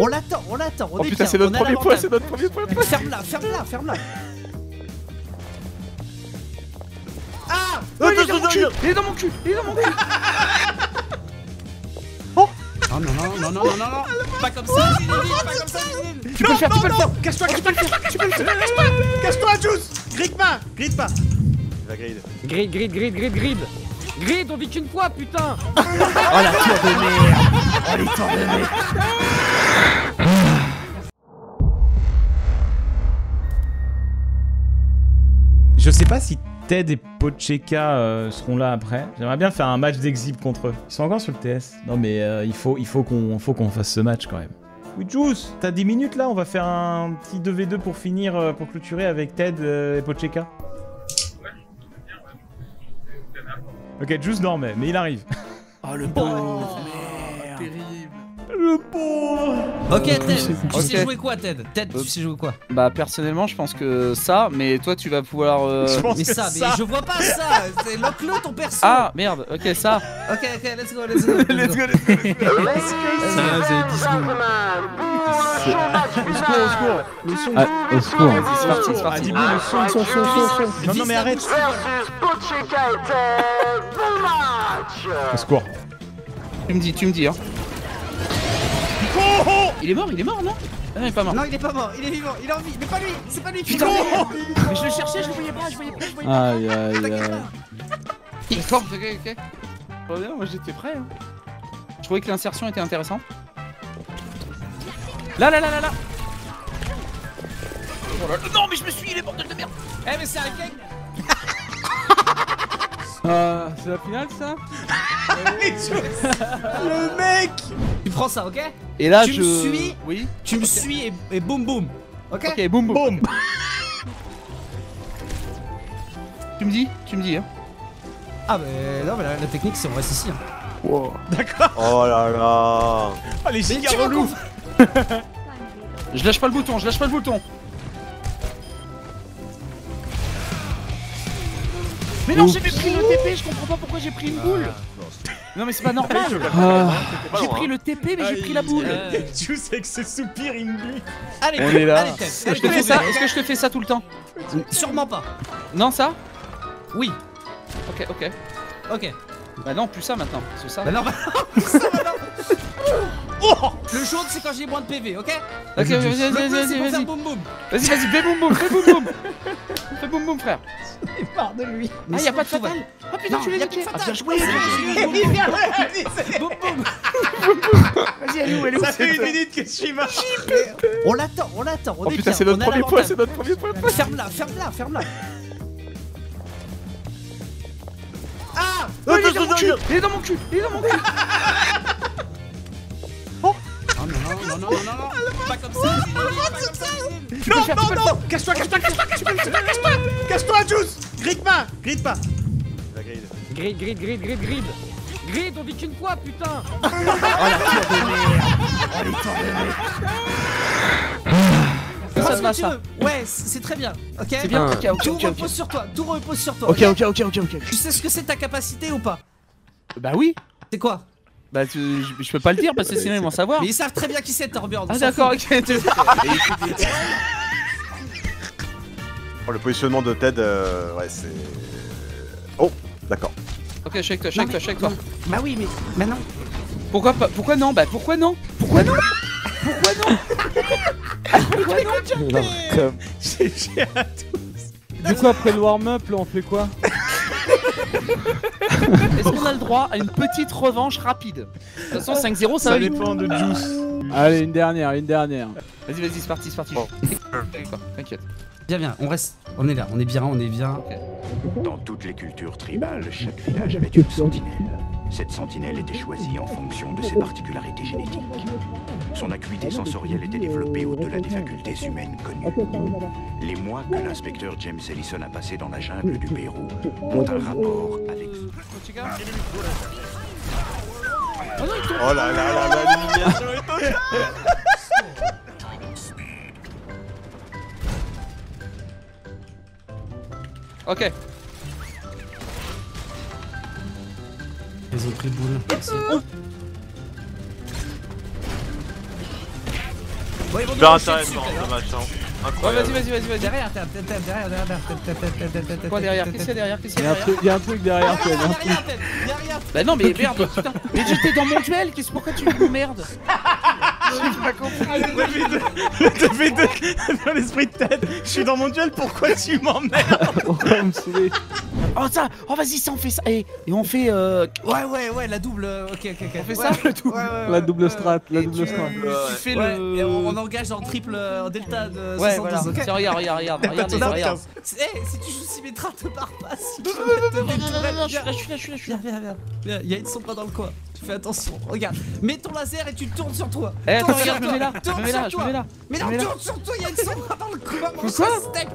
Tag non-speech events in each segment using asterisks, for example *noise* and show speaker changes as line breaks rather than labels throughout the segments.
On l'attend, on l'attend, on
Oh
est
putain,
bien,
c'est notre premier point, c'est notre premier point.
Ferme-la, ferme-la, ferme-la. Ah
Oh, il est dans mon cul Il est dans mon cul Il est dans mon cul *laughs*
Non, non, non, non, non, non, non, non.
Pas comme ça, Zinedine, pas comme ça, Zinedine.
Tu peux le faire, tu peux le faire
Cache-toi, cache-toi, cache-toi, cache-toi, cache-toi, cache-toi, Juice Gride pas, gride pas.
Il va gride.
Grid, grid, grid, grid, grid Grid, on vit qu'une fois, putain
Oh la tour de merde Oh les tours de merde
Je sais pas si Ted et Pocheka euh, seront là après. J'aimerais bien faire un match d'exhib contre eux. Ils sont encore sur le TS. Non mais euh, il faut, il faut qu'on faut qu'on fasse ce match quand même. Oui, Juice, t'as 10 minutes là On va faire un petit 2v2 pour finir, euh, pour clôturer avec Ted et Pocheka Ok, Juice dormait, mais il arrive. *laughs*
Oh, le pauvre.
Le pauvre
Ok Ted, tu sais jouer quoi Ted? Ted, tu sais jouer quoi?
Bah personnellement je pense que ça, mais toi tu vas pouvoir... euh,
Je pense
Mais
que
ça, mais je vois pas ça C'est lock-le ton perso
Ah merde, ok ça. *laughs*
Ok, ok, let's go, let's go *laughs*
Let's go, let's go.
Ça va, c'est 10 secondes.
Au secours, au secours Le son
Ah, au secours.
C'est parti, c'est
Ah,
parti.
dis-moi le son, son, son, son, son Non, non mais arrête Au secours
Tu me dis, tu me dis hein. Il est mort, il est mort non? Ah non, il est pas mort.
Non, il est pas mort, il est vivant, il est en vie, mais pas lui, c'est pas lui
Putain, mais je le cherchais, je le voyais pas, je voyais pas, je voyais
Aïe, aïe, aïe.
pas.
Il est fort, ok, ok. Trop bien, moi j'étais prêt. Hein. Je trouvais que l'insertion était intéressante. Là, là, là, là, là Oh là là, Non, mais je me suis, il est bordel de merde
Eh mais c'est un gang
Ah, c'est la finale ça *laughs*
Le mec
Tu prends ça, ok
Et là,
Tu
je.
me suis
Oui.
Tu me suis et, et boum boum Ok
Ok, boum boum.
Boum *laughs*
Tu me dis, tu me dis. Hein.
Ah mais non mais la, la technique c'est on reste ici hein.
D'accord
Oh là là
Oh les giga relous *laughs*
Je lâche pas le bouton, je lâche pas le bouton. Mais non, j'ai pris le TP, je comprends pas pourquoi j'ai pris une boule. Non, mais c'est pas normal. *laughs*
Ah,
J'ai pris le TP, mais j'ai pris la boule.
Juice avec soupirs, il me glisse.
Allez,
On est là. Est-ce que je te fais ça
Ted.
Est-ce que je te fais ça tout le temps
Sûrement pas
Non, ça
Oui
Ok, ok.
Ok
Bah non, plus ça maintenant. C'est ça.
Bah non, bah *laughs* non, *laughs* ça va, non. Oh Le jaune c'est quand j'ai moins de PV, ok
Ok, vas-y, vas-y, vas-y, vas-y.
boum boum.
Vas-y, vas-y, fais boum boum, fais boum boum. *laughs* Fais boum boum, frère.
Il part de lui.
Ah, y'a pas de fatal. Ah putain,
Non,
tu l'as
de
Ah, bien joué.
Boum boum. *laughs*
Vas-y, elle est où, elle est où
Ça fait une minute que je suis mort.
On l'attend, on l'attend,
Oh putain, c'est notre premier point, c'est notre premier point.
Ferme-la, ferme-la, ferme-la. Ah
Oh, il est dans mon cul. Il est dans mon cul Il est dans mon cul
non, non, non, non, non, non.
Pas comme ça,
peux le faire.
Cache-toi, cache-toi, cache-toi, cache-toi, cache-toi, cache-toi Cache-toi, Juice. Gride pas Gride pas.
Il va gride.
Grid, grid, grid, grid, grid Grid, on vit qu'une fois, putain. *laughs*
Oh la de merde. Oh les tours de merde.
Ça ça.
Ouais, c'est très bien, ok?
C'est bien. Ok,
Tout repose sur toi, tout repose sur toi.
Ok, ok, ok, ok, ok.
Tu sais ce que c'est ta capacité ou pas?
Bah oui.
C'est quoi?
Bah tu- je je peux pas le dire parce que sinon ils vont savoir.
Mais ils savent très bien qui c'est Torbjorn. on
Ah d'accord, ok. *laughs*
Oh, le positionnement de Ted, euh, ouais, c'est. Oh, d'accord.
Ok, shake toi, shake toi, shake toi.
Bah oui, mais maintenant.
Pourquoi pas Pourquoi non Bah pourquoi non? Pourquoi non? Pourquoi non? Pourquoi non?
J'ai un tout.
Du coup, après le warm-up, là, on fait quoi?
Est-ce qu'on a le droit à une petite revanche rapide De toute façon 5-0 ça
Ça dépend de Juice.
Allez, une dernière, une dernière.
Vas-y, vas-y, c'est parti, c'est parti. D'accord, T'inquiète.
Bien, bien, on reste. On est là, on est bien, on est bien.
Dans toutes les cultures tribales, chaque village avait une sentinelle. Cette sentinelle était choisie en fonction de ses particularités génétiques. Son acuité sensorielle était développée au-delà des facultés humaines connues. Les mois que l'inspecteur James Ellison a passés dans la jungle du Pérou ont un rapport avec...
Oh là là là là,
Ils ont pris boule. Merci. Bon,
intéressant ce
hein.
match. hein. Incroyable.
vas-y, vas-y, vas-y, vas-y.
Derrière, derrière, derrière, derrière, derrière, derrière, derrière.
Quoi derrière Qu'est-ce qu'il y a derrière Qu'est-ce qu'il y
Y'a
a
un
derrière
truc, un derrière toi,
rien, y'a rien.
Bah non, mais merde, putain. Mais j'étais dans mon duel, qu'est-ce pourquoi tu m'emmerdes J'ai pas compris.
T'as fait deux dans l'esprit de Ted. Je suis dans mon duel, pourquoi tu m'emmerdes
On va me saouler.
Oh ça Oh vas-y, ça on fait ça. Et, et on fait euh,
Ouais, ouais, ouais, la double. euh, Ok, ok, ok.
On fait
Ouais,
ça le
ouais, ouais,
La double strat, la double
tu-
strat.
tu fais
Ouais,
le
et on, on engage en triple, euh, en delta de
Ouais,
72,
voilà.
ok
Tiens, regarde, regarde, regarde, regarde, regarde.
Eh, si tu joues Symmetra, te barre pas. Si tu
Non, non, non,
mettre
non, non, non, je suis
viens,
là, je suis là, je suis là,
viens, viens, viens. Viens, Il y a une sombra dans le coin. Fais attention. Regarde, mets ton laser et tu tournes sur toi.
Eh,
Tourne sur
je
toi.
là, je
Tourne sur
je
toi. Mais
Je
non, tourne sur toi, il y a une sombra dans le coin. mon steak.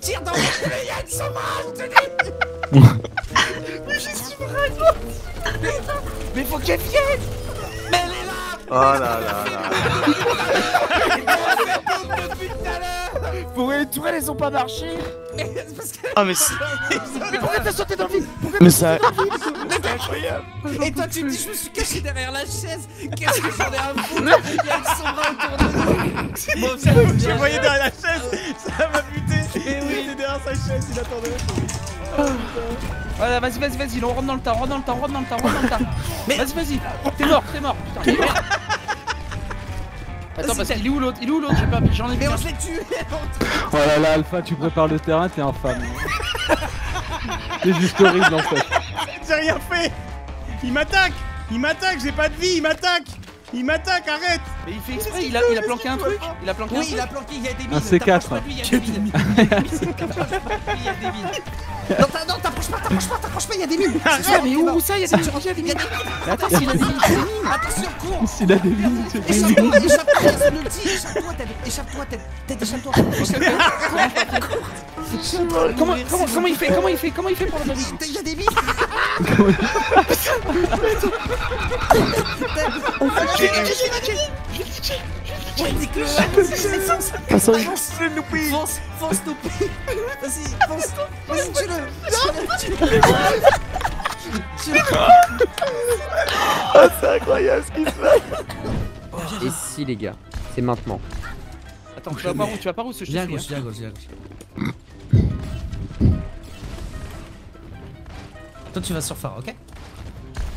Tire dans le cul, il y a une sombra, je te dis.
Mais faut qu'elle vienne
Mais elle est là.
Oh là là là.
Pourquoi les tourelles elles ont pas marché
Mais c'est parce que-
Ah mais c'est... *laughs* Mais pourquoi t'as sauté dans le vide Pourquoi Mais ça... *laughs*
Et toi, tu me dis, je me suis caché derrière la chaise. Qu'est-ce que j'en ai à foutre Il y a sombra autour de nous. *laughs*
Le voyais derrière la chaise, ça m'a buté. Et oui, il était derrière sa chaise, il attendait.
Voilà, vas-y, vas-y, vas-y, on rentre dans le tas, on rentre dans le tas, on rentre dans le tas, on rentre dans le tas. Mais vas-y, vas-y, t'es mort, t'es mort, putain. Attends, parce qu'il est où l'autre? Il est où l'autre? J'ai pas j'en ai
Mais on se l'est tué.
Oh là là, Alpha, tu prépares le terrain, t'es infâme. *laughs* T'es juste horrible en fait.
J'ai rien fait. Il m'attaque. Il m'attaque, j'ai pas de vie, il m'attaque. Il m'attaque, arrête.
Mais il fait exprès, il a, il a planqué un truc Il a planqué un
Oui,
truc
il a planqué, il y a des mines.
Un C4.
T'approches pas de lui, Il y a des mines. Il y a des mines. Non, t'as- non, t'approches pas, t'approches pas, t'approches pas, il y a des mines.
Ah, mais où, ça Il y a des il y a des
Il y a des
mines
mines.
Attends, s'il a des mines, mines
Attention, cours.
S'il a des c'est des lignes.
Échappe-toi, échappe-toi, son ulti. Échappe-toi, Ted. Échappe-toi, Ted. Ted, échappe-toi. Échappe-toi.
Comment, comment, comment il fait Comment il fait Comment il fait pour le mine
Il y a des mines. Fonce, fonce, fonce, fonce, Snoopy. Vas-y, fonce. Vas-y, tue-le. Tue-le.
C'est incroyable ce qui se passe.
Et si les gars, c'est maintenant.
Attends, tu vas par où Tu vas par où ce
Viens à gauche,
hein.
viens à gauche, viens à gauche. Toi, tu vas sur phare, ok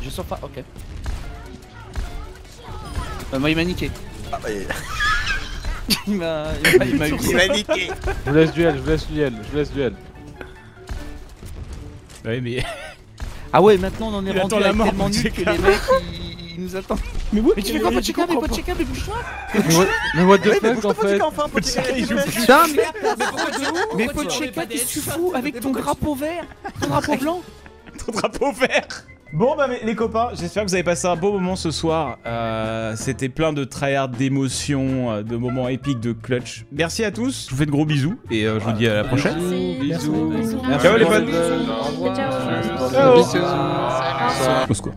Je sors pas, ok. Euh, moi il m'a niqué.
Ah, ouais. *laughs* *laughs*
Il m'a... Il m'a- il m'a eu.
Il m'a niqué.
Je vous laisse duel, je vous laisse duel, je vous laisse duel.
Ouais, mais.
Ah ouais, maintenant on en est
Il
rendu
la
à
mort,
tellement nul que les mecs ils, ils nous attendent.
Mais what
Mais tu fais quoi Pocheka Mais Pocheka, mais bouge-toi
Mais what, mais what the fuck en fait
enfin. *laughs*
Putain, mais,
pourquoi tu
mais
pourquoi tu
Pocheka, qu'est-ce que tu fous avec ton drapeau vert Ton drapeau blanc *laughs*
Ton drapeau vert Bon bah les copains, j'espère que vous avez passé un beau moment ce soir. Euh, C'était plein de tryhard, d'émotions, euh, de moments épiques, de clutch. Merci à tous, je vous fais de gros bisous et euh, je vous dis à la prochaine.
Bisous, bisous.
Ciao, les potes.
Ciao.
Ciao.